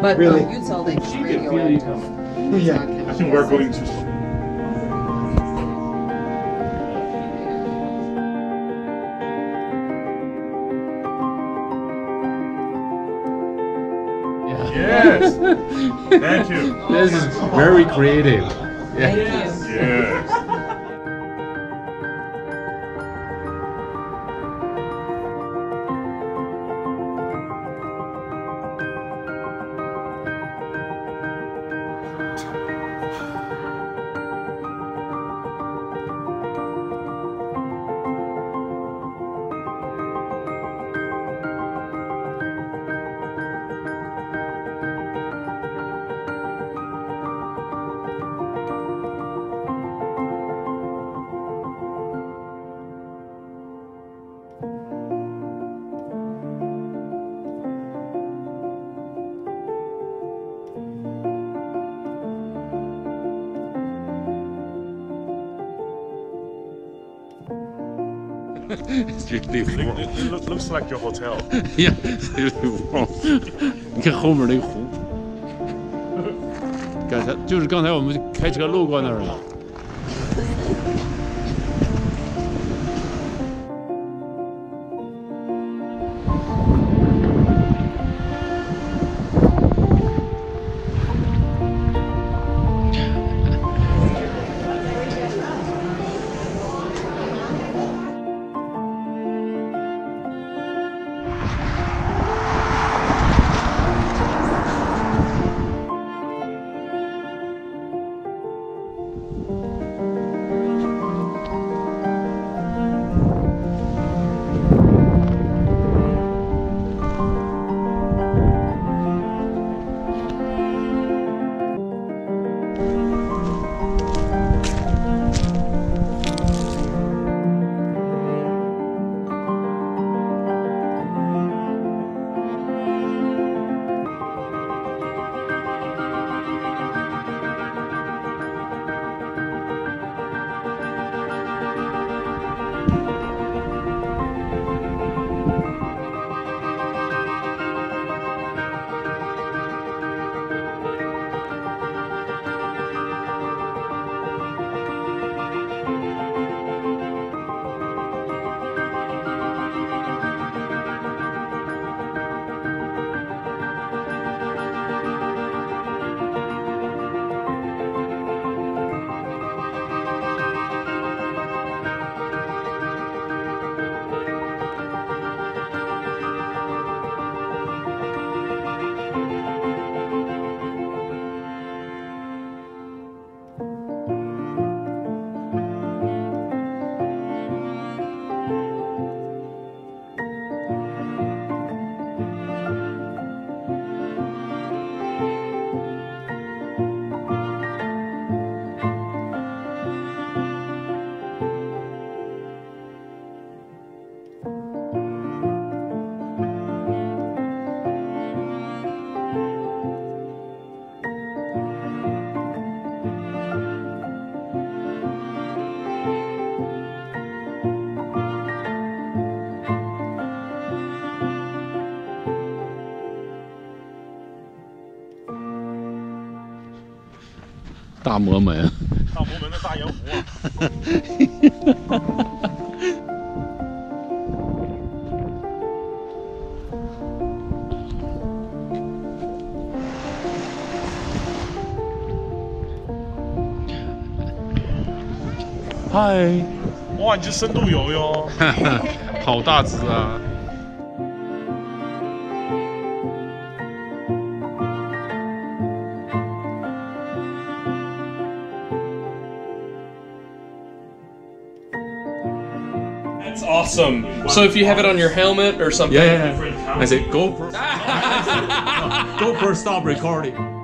But Really? um, you tell them I radio feel you coming. Yeah. I think we're going to. Yes. Thank you. This is very creative. Thank you. Yes. It's really It, warm. it, it look- looks like your hotel. Yeah, it's really warm. 你看后面那个湖，刚才就是刚才我们开车路过那儿了。大摩门，大魔门的大盐湖啊。嗨，哇，你这深度游哟！好大只啊！Awesome. So if you have it on your helmet or something. Yeah, yeah, yeah. I say GoPro. GoPro stop recording.